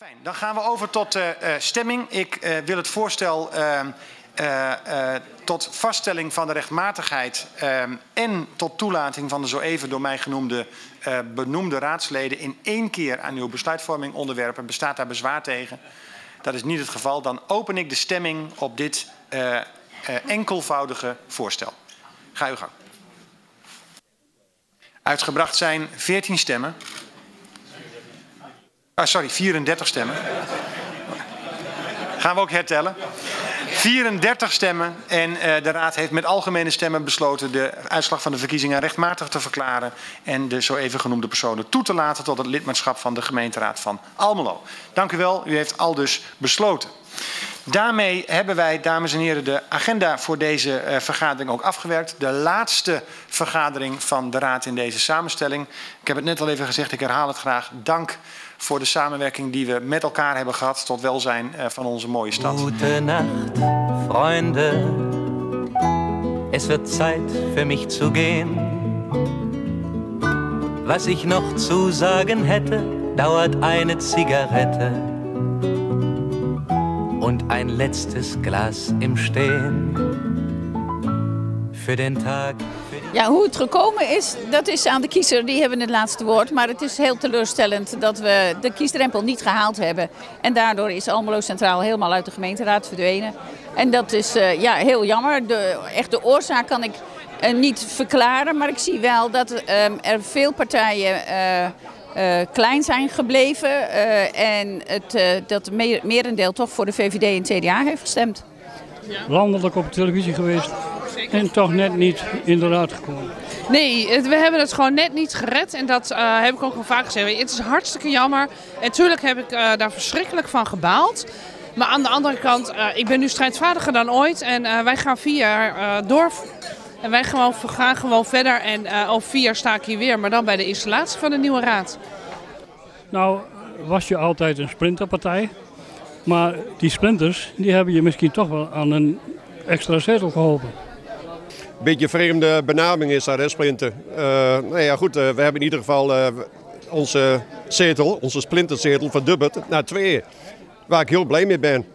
Fijn, dan gaan we over tot uh, stemming. Ik uh, wil het voorstel uh, tot vaststelling van de rechtmatigheid en tot toelating van de zo even door mij genoemde benoemde raadsleden in één keer aan uw besluitvorming onderwerpen. Bestaat daar bezwaar tegen? Dat is niet het geval. Dan open ik de stemming op dit enkelvoudige voorstel. Ga uw gang. Uitgebracht zijn 14 stemmen. Ah, sorry, 34 stemmen. Gaan we ook hertellen. 34 stemmen en uh, de Raad heeft met algemene stemmen besloten de uitslag van de verkiezingen rechtmatig te verklaren en de zo even genoemde personen toe te laten tot het lidmaatschap van de gemeenteraad van Almelo. Dank u wel, u heeft al dus besloten. Daarmee hebben wij, dames en heren, de agenda voor deze uh, vergadering ook afgewerkt. De laatste vergadering van de Raad in deze samenstelling. Ik heb het net al even gezegd, ik herhaal het graag. Dank voor de samenwerking die we met elkaar hebben gehad tot welzijn uh, van onze mooie stad. Goedenacht, Freunde. Es wird Zeit für mich zu gehen. Was ich noch zu sagen hätte, dauert eine Zigarette und ein letztes Glas im Stehen. Für den. Ja, hoe het gekomen is, dat is aan de kiezer. Die hebben het laatste woord. Maar het is heel teleurstellend dat we de kiesdrempel niet gehaald hebben. En daardoor is Almelo Centraal helemaal uit de gemeenteraad verdwenen. En dat is uh, ja, heel jammer. De, echt de oorzaak kan ik niet verklaren. Maar ik zie wel dat uh, er veel partijen uh, klein zijn gebleven. Uh, en het, uh, dat het meer, merendeel toch voor de VVD en TDA heeft gestemd. Ja. Landelijk op televisie geweest en toch net niet in de raad gekomen. Nee, het, we hebben het gewoon net niet gered. En dat heb ik ook al vaak gezegd. Het is hartstikke jammer. En natuurlijk heb ik daar verschrikkelijk van gebaald. Maar aan de andere kant, ik ben nu strijdvaardiger dan ooit. En wij gaan vier jaar door en wij gewoon, gaan gewoon verder en uh, over vier jaar sta ik hier weer, maar dan bij de installatie van de nieuwe raad. Nou, was je altijd een splinterpartij. Maar die splinters, die hebben je misschien toch wel aan een extra zetel geholpen. Een beetje vreemde benaming is dat, hè, splinter. Uh, nou ja, goed, uh, we hebben in ieder geval uh, onze zetel, onze splinterzetel verdubbeld naar twee. Waar ik heel blij mee ben.